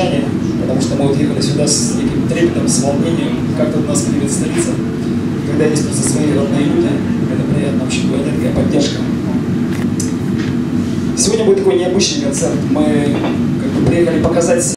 англичане, потому что мы вот ехали сюда с неким трепетом, с волнением, как тут нас примет столица. Когда есть просто свои родные люди, это приятно, очень энергия, поддержка. Сегодня будет такой необычный концерт. Мы как бы приехали показать